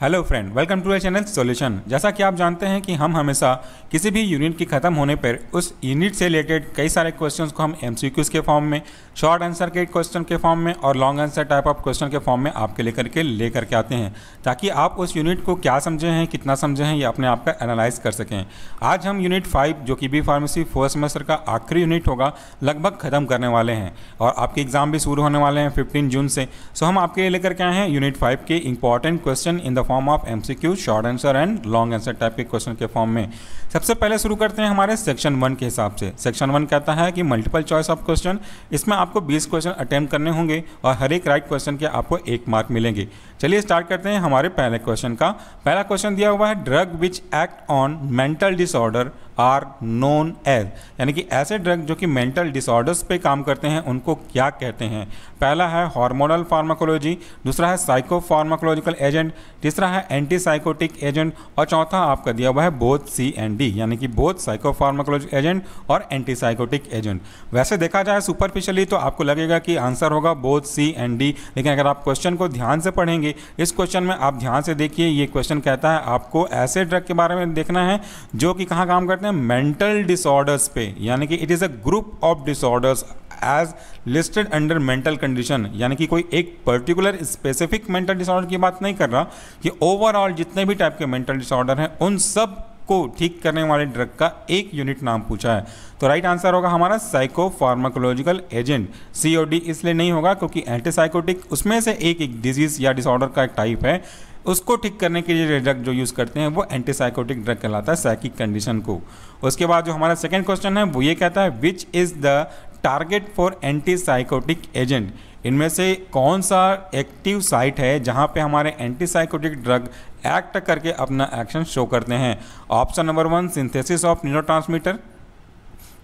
Hello friend welcome to a channel solution जैसा कि आप जानते हैं कि हम हमेशा किसी भी यूनिट की ख़त्म होने पर उस यूनिट से रिलेटेड कई सारे क्वेश्चंस को हम एमसीक्यूज के फॉर्म में शॉर्ट आंसर के क्वेश्चन के फॉर्म में और long answer type of question के फॉर्म में आपके लेकर के लेकर के आते हैं, ताकि आप उस यूनिट को क्या समझे हैं, कितना समझे हैं, ये अपने आप का एनालाइज कर सकें। आज हम यूनिट फाइव जो कि बी फार्मेसी फ़र्स्ट सेमेस्टर का आखिरी यूनिट होगा, लगभग ख़त्म करने वाले हैं और आपके एग्ज़ाम भी शुरू होने वाले हैं फिफ्टीन जून से। सो हम आपके लिए लेकर के आए हैं यूनिट फाइव के important question in the form of MCQ short answer and long answer type के क्वेश्चन के फॉर्म में। सबसे पहले शुरू करते हैं हमारे सेक्शन वन के हिसाब से। सेक्शन वन कहता है कि मल्टीपल चॉइस ऑफ़ क्वेश्चन इसमें आपको 20 क्वेश्चन अटेम्प्ट करने होंगे और हर एक राइट क्वेश्चन के आपको एक मार्क मिलेंगे। चलिए स्टार्ट करते हैं हमारे पहले क्वेश्चन का। पहला क्वेश्चन दिया हुआ है drug which act on mental disorder are known as यानी कि ऐसे ड्रग जो कि मेंटल डिसऑर्डर्स पे काम करते हैं, उनको क्या कहते हैं? पहला है हार्मोनल फार्माकोलॉजी दूसरा है साइको फार्माकोलॉजिकल एजेंट तीसरा है एंटी साइकोटिक एजेंट और चौथा आपका दिया हुआ है बोथ सी एंड डी यानी कि बोथ साइको फार्माकोलॉजिक एजेंट और एंटी साइकोटिक एजेंट वैसे देखा जाए सुपरफिशियली तो आपको लगेगा कि आंसर होगा बोथ सी एंड डी लेकिन अगर आप क्वेश्चन को ध्यान से पढ़ेंगे इस क्वेश्चन में आप ध्यान से देखिए, ये क्वेश्चन कहता है, आपको ऐसे ड्रग के बारे में देखना है, जो कि कहाँ काम करते हैं? मेंटल डिसऑर्डर्स पे। यानी कि it is a group of disorders as listed under mental condition यानी कि कोई एक पर्टिकुलर स्पेसिफिक मेंटल डिसऑर्डर की बात नहीं कर रहा, कि ओवरऑल जितने भी टाइप के मेंटल डिसऑर्डर हैं, उन सब को ठीक करने वाले ड्रग का एक यूनिट नाम पूछा है। तो राइट आंसर होगा हमारा साइको फार्माकोलॉजिकल एजेंट सी इसलिए नहीं होगा क्योंकि एंटीसाइकोटिक उसमें से एक एक डिज़ीज़ या डिसऑर्डर का एक टाइप है। उसको ठीक करने के लिए ड्रग जो यूज़ करते हैं वो एंटीसाइकोटिक ड्रग कहलाता है साइकिक कंडीशन को। उसके बाद जो हमारा सेकेंड क्वेश्चन है, वो ये कहता है which is the target for antipsychotic agent इनमें से कौन सा एक्टिव साइट है जहाँ पे हमारे एंटीसाइकोटिक ड्रग एक्ट करके अपना एक्शन शो करते हैं? Option number one, synthesis of neurotransmitter.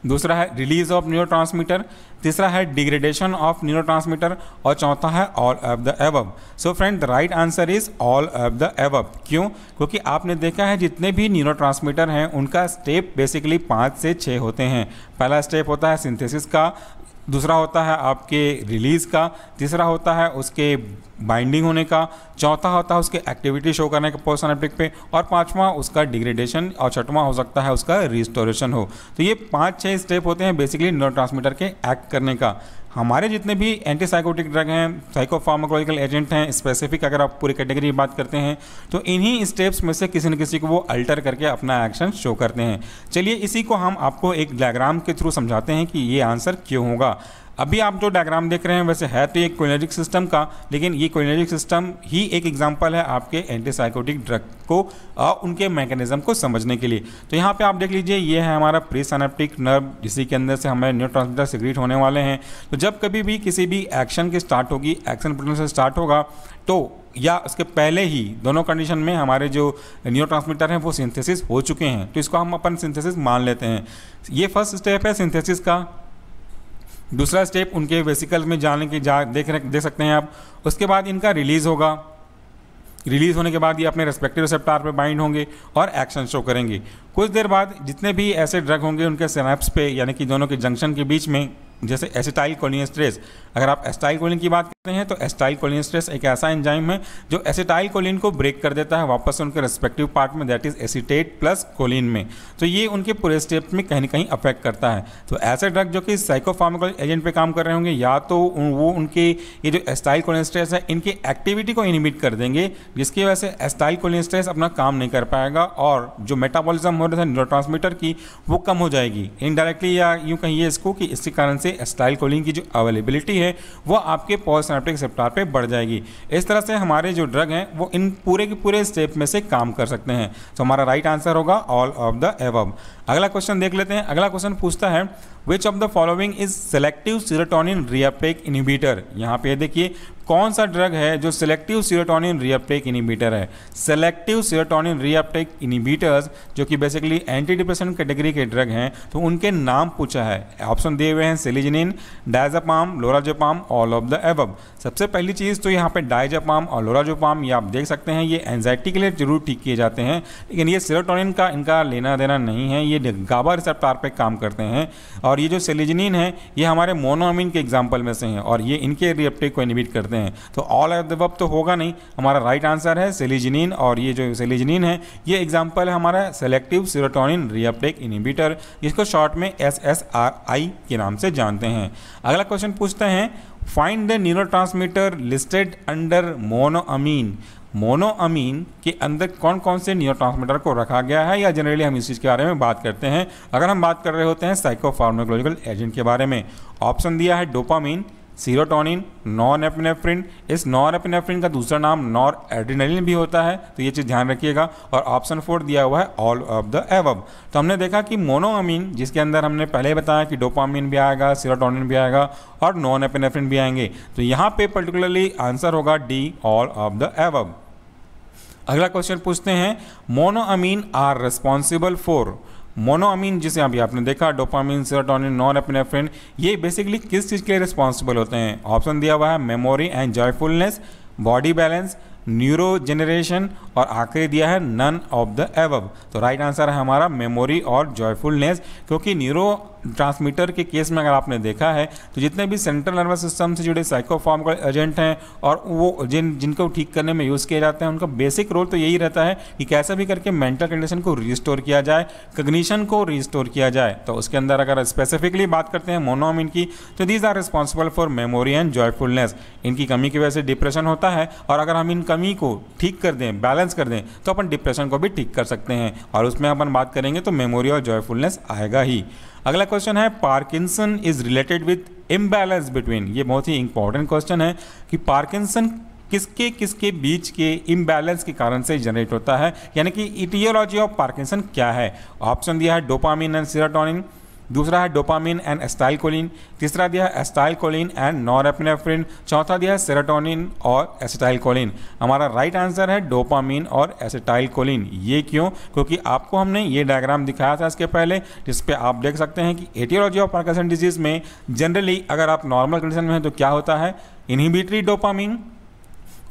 दूसरा है, रिलीज़ ऑफ़ न्यूरो तीसरा है, डिग्रेडेशन ऑफ़ न्यूरो और चौथा है, all of the above so friend the right answer is all of the above क्यों? क्योंकि आपने देखा है जितने भी न्यूरो हैं, उनका स्टेप बेसिकली पाँच से छः होते हैं। पहला स्टेप होता है सिंथेसिस का। दूसरा होता है आपके रिलीज़ का, तीसरा होता है उसके बाइंडिंग होने का, चौथा होता है उसके एक्टिविटी शो करने का पोस्टिक पे, और पांचवा उसका डिग्रेडेशन और छठवां हो सकता है उसका रिस्टोरेशन हो। तो ये पाँच छह स्टेप होते हैं बेसिकली न्यूरो के एक्ट करने का। हमारे जितने भी एंटीसाइकोटिक ड्रग हैं साइकोफार्माकोलॉजिकल एजेंट हैं स्पेसिफिक अगर आप पूरी कैटेगरी की बात करते हैं तो इन्हीं स्टेप्स में से किसी न किसी को वो अल्टर करके अपना एक्शन शो करते हैं। चलिए इसी को हम आपको एक डायग्राम के थ्रू समझाते हैं कि ये आंसर क्यों होगा। अभी आप जो डायग्राम देख रहे हैं, वैसे है तो एक कोइनर्जिक सिस्टम का, लेकिन ये कोइनर्जिक सिस्टम ही एक एग्जांपल है आपके एंटीसाइकोटिक ड्रग को और उनके मैकेनिज्म को समझने के लिए। तो यहाँ पे आप देख लीजिए, ये है हमारा प्री सनेप्टिक नर्व जिसी के अंदर से हमारे न्यू ट्रांसमीटर सिक्रीट होने वाले हैं। तो जब कभी भी किसी भी एक्शन की स्टार्ट होगी एक्शन पोटेंशियल से स्टार्ट होगा तो या उसके पहले ही दोनों कंडीशन में हमारे जो न्यूरो हैं, वो सिंथेसिस हो चुके हैं। तो इसको हम अपन सिंथेसिस मान लेते हैं। ये फ़र्स्ट स्टेप है सिंथेसिस का। दूसरा स्टेप उनके वेसिकल में जाने के, जा, देख रहे देख सकते हैं आप। उसके बाद इनका रिलीज़ होगा। रिलीज़ होने के बाद ये अपने रेस्पेक्टिव रिसेप्टार पर बाइंड होंगे और एक्शन शो करेंगे। कुछ देर बाद जितने भी ऐसे ड्रग होंगे उनके सिनेप्स पे, यानी कि दोनों के जंक्शन के बीच में जैसे एसिटाइल कोलिनस्ट्रेस अगर आप एस्टाइल कोलिन की बात करते हैं तो एस्टाइल कोलिन एक ऐसा एंजाइम है जो एसिटाइल कोलिन को ब्रेक कर देता है वापस उनके रेस्पेक्टिव पार्ट में that is acetate plus choline में। तो ये उनके पूरे स्टेप में कहीं ना कहीं अफेक्ट करता है। तो ऐसे ड्रग जो कि साइकोफार्मिकल एजेंट पर काम कर रहे होंगे, या तो वो उनके ये जो एस्टाइल कोलिन है, इनकी एक्टिविटी को इनिबिट कर देंगे, जिसकी वजह से एस्टाइल कोलिन अपना काम नहीं कर पाएगा और जो मेटाबॉलिज्म हो रहा है न्यूरो की, वो कम हो जाएगी। इनडायरेक्टली या यूँ कहिए इसको कि इसके कारण से एस्टाइल कोलिंग की जो अवेलेबिलिटी है, वो आपके पोस्ट सिनेप्टिक सेप्टार पे बढ़ जाएगी। इस तरह से हमारे जो ड्रग हैं, वो इन पूरे के पूरे स्टेप में से काम कर सकते हैं। तो हमारा राइट आंसर होगा ऑल ऑफ़ द एवब अगला क्वेश्चन देख लेते हैं। अगला क्वेश्चन पूछता है which of the following is selective serotonin reuptake inhibitor यहाँ पे देखिए, कौन सा ड्रग है जो सेलेक्टिव सीरोटोनिन रिएप्टेक इनिबिटर है? सेलेक्टिव सीरोटोनिन रिएप्टेक इनिबिटर्स जो कि बेसिकली एंटी डिप्रेशन कैटेगरी के ड्रग हैं तो उनके नाम पूछा है। ऑप्शन दिए हुए हैं selegiline diazepam lorazepam all of the above सबसे पहली चीज़ तो यहाँ पे डायजापाम और लोराजोपाम ये आप देख सकते हैं, ये एनजाइटी के लिए ज़रूर ठीक किए जाते हैं, लेकिन ये सीरोटोनिन का इनका लेना देना नहीं है, ये गाबा रिसेप्टार पे काम करते हैं। और और ये जो सेलिजनिन है, ये हमारे मोनोअमीन के एग्ज़ाम्पल में से हैं और ये इनके रिएप्टेक को इनिबिट करते हैं। तो ऑल ऑफ़ द वब तो होगा नहीं। हमारा राइट आंसर है सेलिजनिन और ये जो सेलिजनिन है, ये एग्ज़ाम्पल है हमारा सेलेक्टिव सीरोटोनिन रिएप्टेक इनिबिटर जिसको शॉर्ट में एस एस आर आई के नाम से जानते हैं। अगला क्वेश्चन पूछते हैं find the neurotransmitter listed under monoamine monoamine के अंदर कौन कौन से न्यूरोट्रांसमीटर को रखा गया है? या जनरली हम इस चीज़ के बारे में बात करते हैं। अगर हम बात कर रहे होते हैं साइकोफार्माकोलॉजिकल एजेंट के बारे में ऑप्शन दिया है डोपामीन सीरोटोनिन नॉन एपिनेफ्रिन इस नॉन एपिनेफ्रिन का दूसरा नाम नॉर एड्रीनलिन भी होता है तो ये चीज़ ध्यान रखिएगा। और ऑप्शन फोर दिया हुआ है ऑल ऑफ़ द एवब तो हमने देखा कि मोनोअमीन जिसके अंदर हमने पहले बताया कि डोपामीन भी आएगा सीरोटोनिन भी आएगा, और नॉन एपिनेफ्रिन भी आएँगे। तो यहाँ पे पर्टिकुलरली आंसर होगा D all of the above अगला क्वेश्चन पूछते हैं monoamine are responsible for monoamine जिसे अभी आपने देखा, डोपामिन, सेरोटोनिन नॉन एपिनेफ्रिन ये बेसिकली किस चीज़ के लिए रिस्पॉन्सिबल होते हैं? ऑप्शन दिया हुआ है memory and joyfulness body balance neuro generation और आखिरी दिया है नन ऑफ़ द एवब तो राइट आंसर है हमारा मेमोरी और जॉयफुलनेस क्योंकि न्यूरो ट्रांसमीटर के केस में अगर आपने देखा है तो जितने भी सेंट्रल नर्वस सिस्टम से जुड़े साइकोफार्म एजेंट हैं और वो जिन, जिनको ठीक करने में यूज़ किए जाते हैं, उनका बेसिक रोल तो यही रहता है कि कैसे भी करके मेंटल कंडीशन को रिस्टोर किया जाए कग्निशन को रिस्टोर किया जाए। तो उसके अंदर अगर स्पेसिफिकली बात करते हैं मोनोमिन की तो these are responsible for memory and joyfulness इनकी कमी की वजह से डिप्रेशन होता है और अगर हम इन कमी को ठीक कर दें बैलेंस कर दें तो अपन डिप्रेशन को भी ठीक कर सकते हैं। और उसमें अपन बात करेंगे तो मेमोरी और जॉयफुलनेस आएगा ही। अगला क्वेश्चन है Parkinson is related with imbalance between ये बहुत ही इंपॉर्टेंट क्वेश्चन है कि पार्किंसन किसके किसके बीच के इम्बैलेंस के कारण से जनरेट होता है। यानी कि इटियोलॉजी ऑफ़ पार्किंसन क्या है? ऑप्शन दिया है डोपामिन एंड सीरोटोनिन दूसरा है डोपामिन एंड एस्टाइलकोलिन तीसरा दिया है एस्टाइलकोलिन एंड नॉरएपिनेफ्रिन चौथा दिया है सेरोटोनिन और एसिटाइलकोलिन हमारा राइट आंसर है डोपामिन और एसिटाइलकोलिन ये क्यों? क्योंकि आपको हमने ये डायग्राम दिखाया था इसके पहले जिस पे आप देख सकते हैं कि एटियोलॉजी ऑफ़ पार्किंसन डिज़ीज़ में जनरली अगर आप नॉर्मल कंडीशन में हैं तो क्या होता है? इनहिबिटरी डोपामिन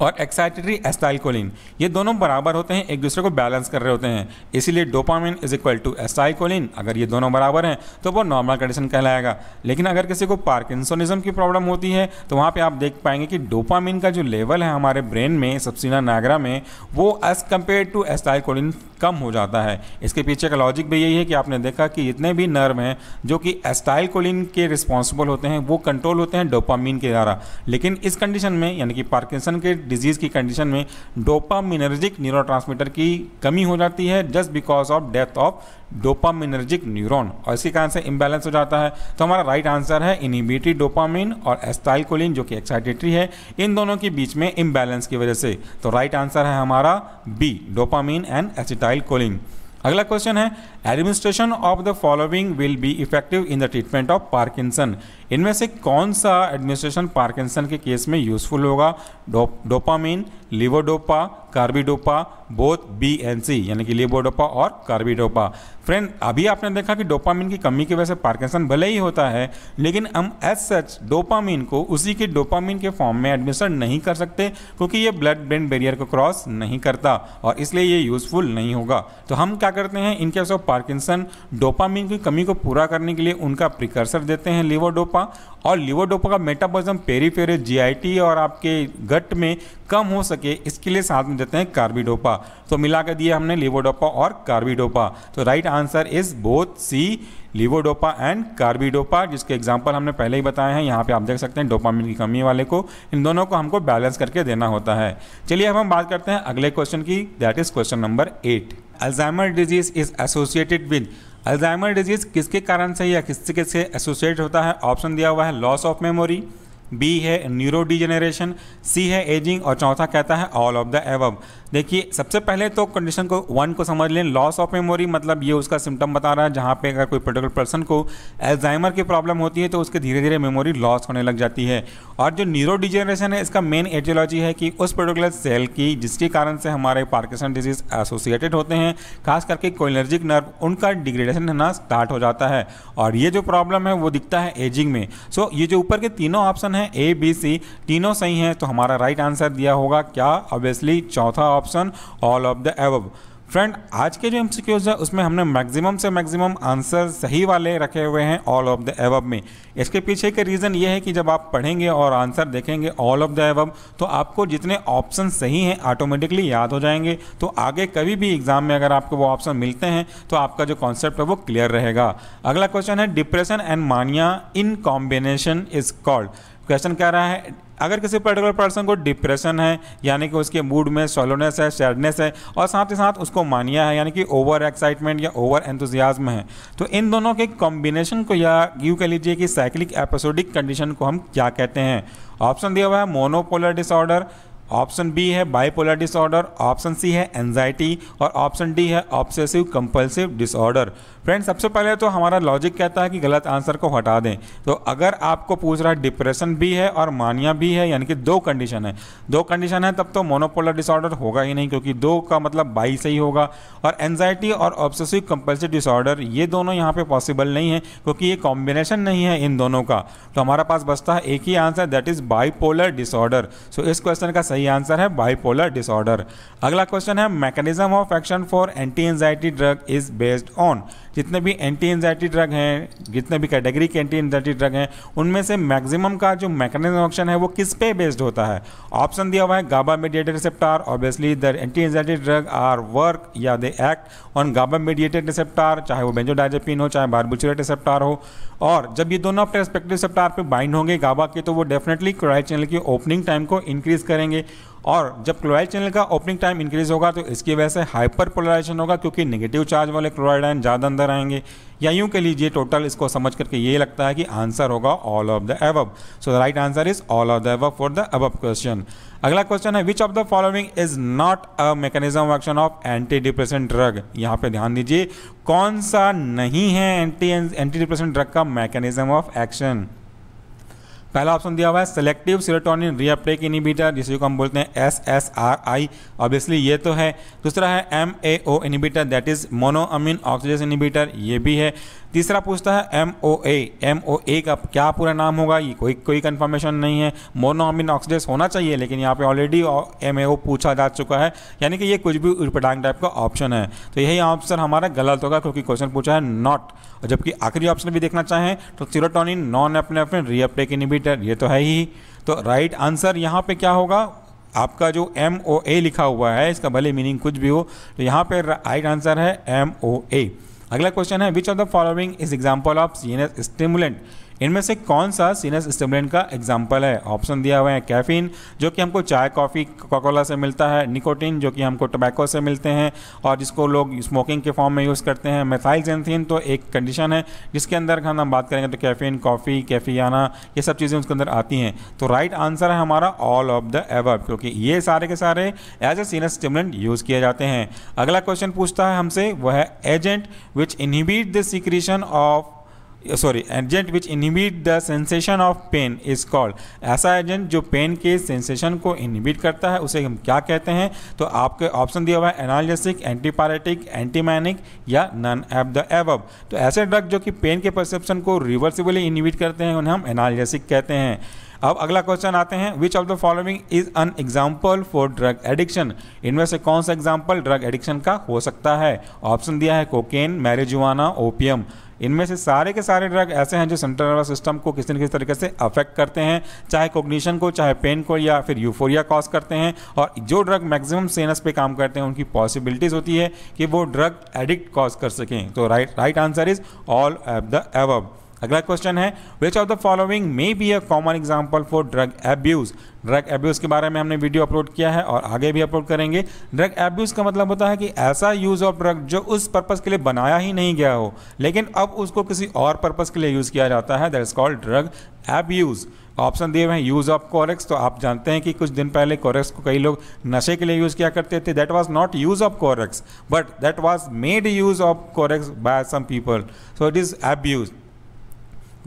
और एक्साइटेटरी एस्टाइलकोलिन ये दोनों बराबर होते हैं, एक दूसरे को बैलेंस कर रहे होते हैं। इसीलिए dopamine is equal to acetylcholine अगर ये दोनों बराबर हैं तो वो नॉर्मल कंडीशन कहलाएगा। लेकिन अगर किसी को पार्किंसोनिज्म की प्रॉब्लम होती है तो वहाँ पर आप देख पाएँगे कि डोपामिन का जो लेवल है हमारे ब्रेन में सबसीना नागरा में, वो एज कंपेयर टू एस्टाइलकोलिन कम हो जाता है। इसके पीछे का लॉजिक भी यही है कि आपने देखा कि इतने भी नर्व हैं जो कि एस्टाइलकोलिन के रिस्पॉन्सिबल होते हैं, वो कंट्रोल होते हैं डोपामिन के द्वारा। लेकिन इस कंडीशन में, यानी कि पार्किंसन के डिज़ीज़ की कंडीशन में डोपामिनर्जिक न्यूरोट्रांसमीटर की कमी हो जाती है just because of death of dopaminergic neuron और इसी कारण से इम्बैलेंस हो जाता है। तो हमारा राइट आंसर है इनिबिटी डोपामिन और एस्टाइलकोलिन जो कि एक्साइटेटरी है। इन दोनों के बीच में इम्बैलेंस की वजह से। तो राइट आंसर है हमारा बी डोपामिन एंड एसिटाइलकोलिन अगला क्वेश्चन है administration of the following will be effective in the treatment of Parkinson इनमें से कौन सा एडमिनिस्ट्रेशन पार्किंसन के केस में यूजफुल होगा? Dopamine levodopa, carbidopa both B and C यानी कि लिवोडोपा और कार्बिडोपा। फ्रेंड अभी आपने देखा कि डोपामिन की कमी की वजह से पार्किंसन भले ही होता है, लेकिन हम एज सच डोपामिन को उसी के डोपामिन के फॉर्म में एडमिशन नहीं कर सकते, क्योंकि ये ब्लड ब्रेन बैरियर को क्रॉस नहीं करता और इसलिए ये यूजफुल नहीं होगा। तो हम क्या करते हैं इन केस पार्किंसन डोपामिन की कमी को पूरा करने के लिए उनका प्रिकर्सर देते हैं लिवोडोपा, और लिवोडोपा का मेटाबॉलिज्म पेरीफेरे जीआईटी और आपके गट में कम हो सके इसके लिए साथ में देते हैं कार्बिडोपा। तो मिला कर दिया हमने लिवोडोपा और कार्बिडोपा। तो right answer is both C levodopa and carbidopa, जिसके एग्ज़ाम्पल हमने पहले ही बताए हैं। यहाँ पे आप देख सकते हैं डोपामिन की कमी वाले को। इन दोनों को हमको बैलेंस करके देना होता है। चलिए अब हम बात करते हैं अगले क्वेश्चन की। That is question number eight Alzheimer disease is associated with Alzheimer disease किसके कारण से या किससे किससे एसोसिएट होता है? ऑप्शन दिया हुआ है लॉस ऑफ़ मेमोरी बी है न्यूरो डिजेनरेशन सी है एजिंग और चौथा कहता है ऑल ऑफ़ द एवब देखिए, सबसे पहले तो कंडीशन को वन को समझ लें लॉस ऑफ़ मेमोरी मतलब ये उसका सिम्टम बता रहा है, जहाँ पे अगर कोई पर्टिकुलर पर्सन को एल्जाइमर की प्रॉब्लम होती है तो उसके धीरे धीरे मेमोरी लॉस होने लग जाती है. और जो न्यूरो डिजेनरेशन है, इसका मेन एजियोलॉजी है कि उस पर्टिकुलर सेल की, जिसके कारण से हमारे पार्किसन डिज़ीज़ एसोसिएटेड होते हैं, खास करके कोइलर्जिक नर्व उनका डिग्रेडेशन होना स्टार्ट हो जाता है. और ये जो प्रॉब्लम है, वो दिखता है एजिंग में. सो ये जो ऊपर के तीनों ऑप्शन हैं ए बी सी तीनों सही हैं तो हमारा राइट आंसर दिया होगा क्या? ऑब्वियसली चौथा option all of the above friend आज के जो एम है, उसमें हमने मैक्सिमम से मैक्सिमम आंसर सही वाले रखे हुए हैं ऑल ऑफ़ द एवब में. इसके पीछे का रीज़न ये है कि जब आप पढ़ेंगे और आंसर देखेंगे ऑल ऑफ़ द एवब तो आपको जितने ऑप्शन सही हैं ऑटोमेटिकली याद हो जाएँगे. तो आगे कभी भी एग्ज़ाम में अगर आपको वो ऑप्शन मिलते हैं तो आपका जो कॉन्सेप्ट है, वो क्लियर रहेगा. अगला क्वेश्चन है depression and mania in combination is called question कह रहा है? अगर किसी पर्टिकुलर पर्सन को डिप्रेशन है, यानी कि उसके मूड में सोलोनेस है सैडनेस है, और साथ ही साथ उसको मानिया है, यानी कि ओवर एक्साइटमेंट या ओवर एंथुजियाज्म है तो इन दोनों के कॉम्बिनेशन को या यू कह लीजिए कि साइक्लिक एपिसोडिक कंडीशन को हम क्या कहते हैं? ऑप्शन दिया हुआ है मोनोपोलर डिसऑर्डर ऑप्शन बी है बाइपोलर डिसऑर्डर ऑप्शन सी है एंजाइटी और ऑप्शन डी है ऑब्सेसिव कंपल्सिव डिसऑर्डर फ्रेंड्स सबसे पहले तो हमारा लॉजिक कहता है कि गलत आंसर को हटा दें। तो अगर आपको पूछ रहा है डिप्रेशन भी है और मानिया भी है, यानी कि दो कंडीशन है। दो कंडीशन है, तब तो मोनोपोलर डिसऑर्डर होगा ही नहीं, क्योंकि दो का मतलब बाई सही होगा। और एनजाइटी और ऑब्सेसिव कंपल्सिव डिसऑर्डर ये दोनों यहाँ पे पॉसिबल नहीं है, क्योंकि ये कॉम्बिनेशन नहीं है इन दोनों का। तो हमारा पास बचता है एक ही answer that is bipolar disorder so इस क्वेश्चन का सही आंसर है बाईपोलर डिसऑर्डर अगला क्वेश्चन है mechanism of action for anti anxiety drug is based on जितने भी एंटी एंजाइटी ड्रग हैं, जितने भी कैटेगरी के एंटी एंजाइटी ड्रग हैं, उनमें से मैक्सिमम का जो मैकेनिज्म ऑप्शन है, वो किस पे बेस्ड होता है? ऑप्शन दिया हुआ है GABA mediated receptor obviously the anti anxiety drug are work या they act on GABA mediated receptor चाहे वो बेंजोडाइजेपिन हो, चाहे बारबुचरेट रिसेप्टार हो। और जब ये दोनों अपने रिसेप्टार पे बाइंड होंगे गाबा के तो वो डेफिनेटली क्लोराइड चैनल की ओपनिंग टाइम को इंक्रीज करेंगे। और जब क्लोराइड चैनल का ओपनिंग टाइम इंक्रीज होगा तो इसकी वजह से हाइपर पोलराइजेशन होगा, क्योंकि नेगेटिव चार्ज वाले क्लोराइड आयन ज़्यादा अंदर आएँगे। या यूँ के लीजिए टोटल इसको समझ करके ये लगता है कि आंसर होगा all of the above so the right answer is all of the above for the above question अगला क्वेश्चन है which of the following is not a mechanism of action of anti depression drug यहाँ पे ध्यान दीजिए, कौन सा नहीं है एंटी एंटी डिप्रेशन ड्रग का मैकेनिज्म ऑफ़ एक्शन पहला ऑप्शन दिया हुआ है सेलेक्टिव सीरोटोनिन रीअपटेक इनिबिटर जिसे को हम बोलते हैं S S R I obviously ये तो है। दूसरा है M A O inhibitor that is monoamine oxidase inhibitor ये भी है। तीसरा पूछता है M O A M O ए का क्या पूरा नाम होगा? ये कोई कोई कंफर्मेशन नहीं है। मोनोअमीन ऑक्सीडेस होना चाहिए, लेकिन यहाँ पे ऑलरेडी एम ए ओ पूछा जा चुका है। यानी कि ये कुछ भी उड़पटांग टाइप का ऑप्शन है। तो यही ऑप्शन हमारा गलत होगा, क्योंकि क्वेश्चन पूछा है नॉट जबकि आखिरी ऑप्शन भी देखना चाहें तो serotonin non epinephrine reuptake inhibitor ये तो है ही। तो राइट आंसर यहाँ पे क्या होगा? आपका जो एम ओ ए लिखा हुआ है, इसका भले मीनिंग कुछ भी हो तो यहाँ पे राइट आंसर है एम ओ ए अगला क्वेश्चन है which of the following is example of C N S stimulant इनमें से कौन सा सीनस स्टिमुलेंट का एग्ज़ाम्पल है? ऑप्शन दिया हुआ है कैफीन, जो कि हमको चाय, कॉफ़ी कोकोला से मिलता है, निकोटिन, जो कि हमको टोबैको से मिलते हैं, और जिसको लोग स्मोकिंग के फॉर्म में यूज़ करते हैं मेथाइल जेंथिन तो एक कंडीशन है, जिसके अंदर हम हम बात करेंगे तो कैफीन कॉफ़ी कैफियाना ये सब चीज़ें उसके अंदर आती हैं। तो राइट आंसर है हमारा ऑल ऑफ़ द एवर्ब क्योंकि ये सारे के सारे as a CNS stimulant use किए जाते हैं। अगला क्वेश्चन पूछता है हमसे, वह है agent which inhibit the secretion of sorry agent which inhibit the sensation of pain is called ऐसा एजेंट जो पेन के सेंसेशन को इनहिबिट करता है, उसे हम क्या कहते हैं? तो आपके ऑप्शन दिया हुआ है एनाल्जेसिक एंटीपायरेटिक एंटीमैनिक या नन एप द एवब तो ऐसे ड्रग जो कि पेन के परसेप्शन को रिवर्सिबली इनहिबिट करते हैं, उन्हें हम एनाल्जेसिक कहते हैं। अब अगला क्वेश्चन आते हैं which of the following is an example for drug addiction इनमें से कौन सा एग्ज़ाम्पल ड्रग एडिक्शन का हो सकता है? ऑप्शन दिया है कोकेन मैरिजुआना ओपियम इनमें से सारे के सारे ड्रग ऐसे हैं जो सेंट्रल नर्वस सिस्टम को किसी न किसी तरीके से अफेक्ट करते हैं, चाहे कोग्निशन को, चाहे पेन को या फिर यूफोरिया कॉज करते हैं और जो ड्रग मैक्सिमम सेनस पे काम करते हैं, उनकी पॉसिबिलिटीज़ होती है कि वो ड्रग एडिक्ट कॉज कर सकें। तो right right answer is all at the above अगला क्वेश्चन है which of the following may be a common example for drug abuse drug abuse के बारे में हमने वीडियो अपलोड किया है और आगे भी अपलोड करेंगे। ड्रग एब्यूज़ का मतलब होता है कि ऐसा यूज़ ऑफ़ ड्रग जो उस पर्पज़ के लिए बनाया ही नहीं गया हो, लेकिन अब उसको किसी और पर्पज़ के लिए यूज़ किया जाता है that is called drug abuse option दिए हुए हैं यूज़ ऑफ़ कोरेक्स तो आप जानते हैं कि कुछ दिन पहले कोरेक्स को कई लोग नशे के लिए यूज़ किया करते थे। That was not use of Corex but that was made use of Corex by some people so it is abuse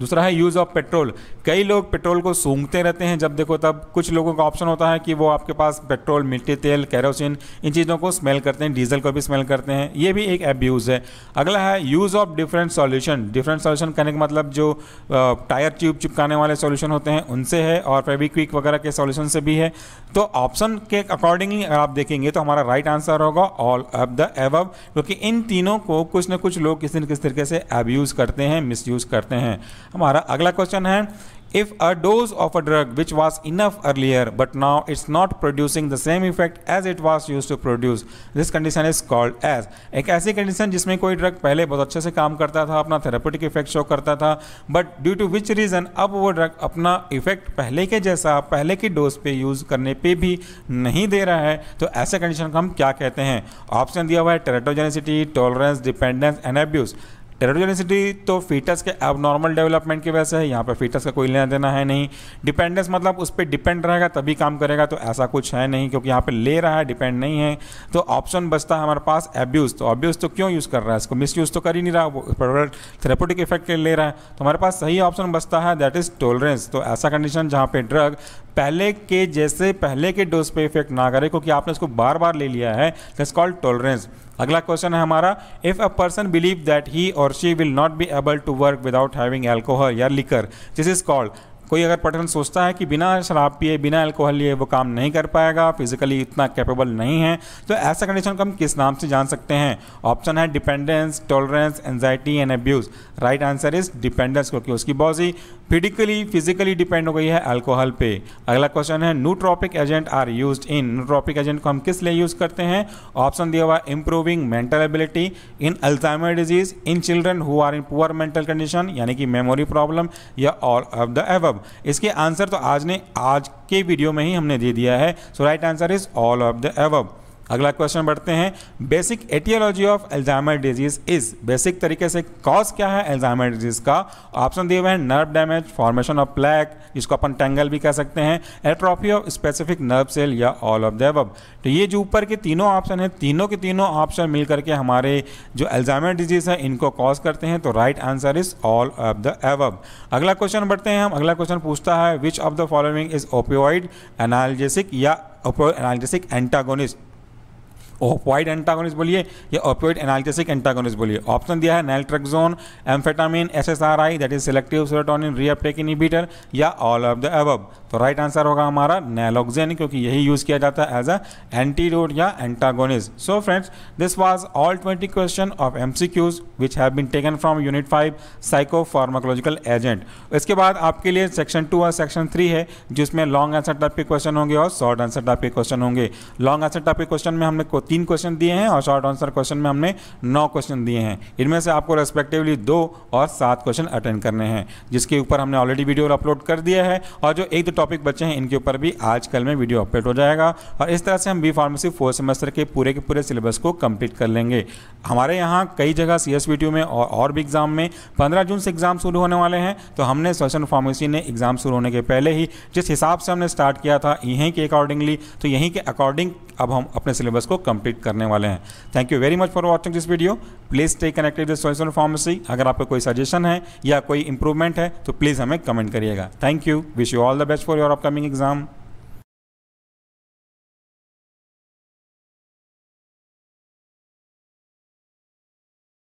दूसरा है यूज़ ऑफ़ पेट्रोल कई लोग पेट्रोल को सूंघते रहते हैं जब देखो तब कुछ लोगों का ऑप्शन होता है कि वो आपके पास पेट्रोल मिट्टी, तेल कैरोसिन इन चीज़ों को स्मेल करते हैं डीजल को भी स्मेल करते हैं। ये भी एक एब्यूज़ है। अगला है use of different solution different solution करने का मतलब जो टायर ट्यूब चिपकाने वाले सॉल्यूशन होते हैं, उनसे है और फेविक्विक वगैरह के सॉल्यूशन से भी है। तो ऑप्शन के अकॉर्डिंगली अगर आप देखेंगे तो हमारा राइट आंसर होगा ऑल ऑफ़ द एव क्योंकि इन तीनों को कुछ ना कुछ लोग किसी न किसी तरीके से एब्यूज़ करते हैं मिसयूज़ करते हैं। हमारा अगला क्वेश्चन है, if a dose of a drug which was enough earlier but now it's not producing the same effect as it was used to produce, this condition is called as एक ऐसी condition जिसमें कोई drug पहले बहुत अच्छे से काम करता था, अपना थेरेपेटिक इफ़ेक्ट शो करता था but due to which reason अब वो ड्रग अपना इफ़ेक्ट पहले के जैसा, पहले की डोज पे यूज़ करने पे भी नहीं दे रहा है तो ऐसे कंडीशन को हम क्या कहते हैं? ऑप्शन दिया हुआ है teratogenicity tolerance dependence and abuse teratogenicity तो फीटस के अब नॉर्मल डेवलपमेंट की वजह से है, यहाँ पर फीटस का कोई लेना देना है नहीं। डिपेंडेंस मतलब उस पर डिपेंड रहेगा, तभी काम करेगा तो ऐसा कुछ है नहीं, क्योंकि यहाँ पे ले रहा है डिपेंड नहीं है। तो ऑप्शन बचता है हमारे पास एब्यूज़ तो एब्यूज़ तो क्यों यूज़ कर रहा है? इसको मिस तो कर ही नहीं रहा, वो थेरेपोटिक इफ़ेक्ट ले रहा है। तो हमारे पास सही ऑप्शन बचता है दैट इज़ टोलरेंस तो ऐसा कंडीशन जहाँ पर ड्रग पहले के जैसे, पहले के डोज पे इफ़ेक्ट ना करे, क्योंकि आपने इसको बार बार ले लिया है दैट्स कॉल्ड टॉलरेंस अगला क्वेश्चन है हमारा if a person believe that he और she will not be able to work without having alcohol या लिकर दिस इज़ कॉल्ड कोई अगर पर्सन सोचता है कि बिना शराब पिए, बिना अल्कोहल लिए वो काम नहीं कर पाएगा फिजिकली इतना कैपेबल नहीं है तो ऐसा कंडीशन को हम किस नाम से जान सकते हैं? ऑप्शन है dependence tolerance anxiety and abuse right answer is dependence क्योंकि उसकी बॉडी फिजिकली फिजिकली डिपेंड हो गई है अल्कोहल पे। अगला क्वेश्चन है nootropic agent are use in nootropic agent को हम किस लिए यूज़ करते हैं? ऑप्शन दिया हुआ improving mental ability in Alzheimer disease in children who are in poor mental condition यानी कि मेमोरी प्रॉब्लम या ऑल ऑफ़ द एवब इसके आंसर तो आज ने, आज के वीडियो में ही हमने दे दिया है। So right answer is all of the above अगला क्वेश्चन बढ़ते हैं। Basic etiology of Alzheimer disease is basic तरीके से कॉज क्या है एल्जाइमर डिज़ीज़ का? ऑप्शन दिए हुए हैं nerve damage formation of plaque जिसको अपन टेंगल भी कह सकते हैं atrophy of specific nerve cell या ऑल ऑफ़ द तो ये जो ऊपर के तीनों ऑप्शन है, तीनों के तीनों ऑप्शन मिल करके हमारे जो एल्जाइमर डिज़ीज़ है, इनको कॉज करते हैं। तो right answer is all of the above अगला क्वेश्चन बढ़ते हैं हम। अगला क्वेश्चन पूछता है which of the following is opioid analgesic या एनाल्जेसिक एंटागोनिस्ट ओपॉइड एंटागोनिस्ट बोलिए या ओपोइड एनाल्जेसिक एंटागोनिस्ट बोलिए। ऑप्शन दिया है naltrexone amphetamine S S R I that is selective serotonin reuptake inhibitor या ऑल ऑफ़ द अबब तो right answer होगा हमारा नेलोक्जेन क्योंकि यही यूज़ किया जाता है एज अ एंटीडोट या antagonist so friends this was all 20 question of MCQs which have been taken from unit five psycho pharmacological agent इसके बाद आपके लिए सेक्शन टू और सेक्शन थ्री है, जिसमें लॉन्ग आंसर टाइप के क्वेश्चन होंगे और शॉर्ट आंसर टाइप के क्वेश्चन होंगे। लॉन्ग आंसर टाइप के क्वेश्चन में हमने तीन क्वेश्चन दिए हैं और शॉर्ट आंसर क्वेश्चन में हमने नौ क्वेश्चन दिए हैं। इनमें से आपको रेस्पेक्टिवली दो और सात क्वेश्चन अटेंड करने हैं जिसके ऊपर हमने ऑलरेडी वीडियो अपलोड कर दिया है और जो एक दो टॉपिक बचे हैं इनके ऊपर भी आज कल में वीडियो अपलोड हो जाएगा और इस तरह से हम बी फार्मेसी फोर्थ सेमेस्टर के पूरे के पूरे सिलेबस को कंप्लीट कर लेंगे। हमारे यहाँ कई जगह सी एस में और, और भी एग्ज़ाम में पंद्रह जून से एग्ज़ाम शुरू होने वाले हैं तो हमने सोशल फार्मेसी ने एग्ज़ाम शुरू होने के पहले ही जिस हिसाब से हमने स्टार्ट किया था यहीं के अकॉर्डिंगली तो यहीं के अकॉर्डिंग अब हम अपने सिलेबस को कंप्लीट करने वाले हैं। Thank you very much for watching this video please stay connected with social pharmacy अगर आपको कोई सजेशन है या कोई इंप्रूवमेंट है तो प्लीज़ हमें कमेंट करिएगा। Thank you wish you all the best for your upcoming exam